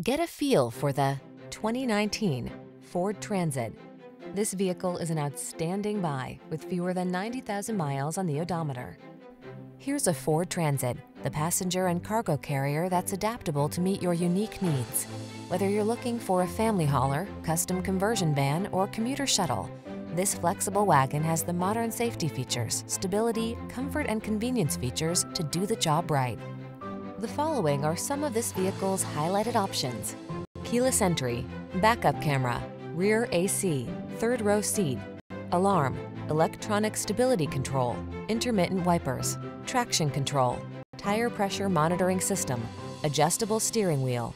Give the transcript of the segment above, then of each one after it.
Get a feel for the 2019 Ford Transit. This vehicle is an outstanding buy with fewer than 90,000 miles on the odometer. Here's a Ford Transit, the passenger and cargo carrier that's adaptable to meet your unique needs. Whether you're looking for a family hauler, custom conversion van, or commuter shuttle, this flexible wagon has the modern safety features, stability, comfort, and convenience features to do the job right. The following are some of this vehicle's highlighted options. Keyless entry, backup camera, rear AC, third row seat, alarm, electronic stability control, intermittent wipers, traction control, tire pressure monitoring system, adjustable steering wheel.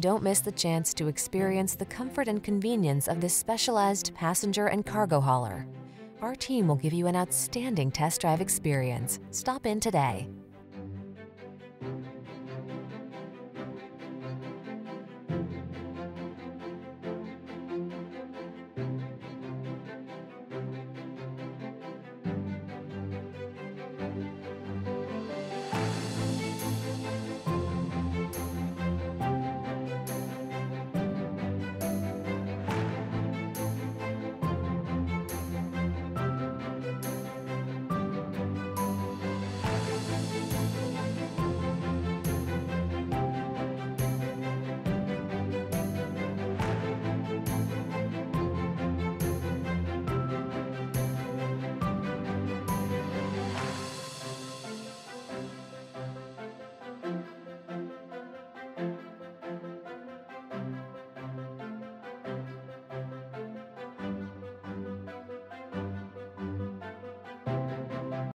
Don't miss the chance to experience the comfort and convenience of this specialized passenger and cargo hauler. Our team will give you an outstanding test drive experience. Stop in today.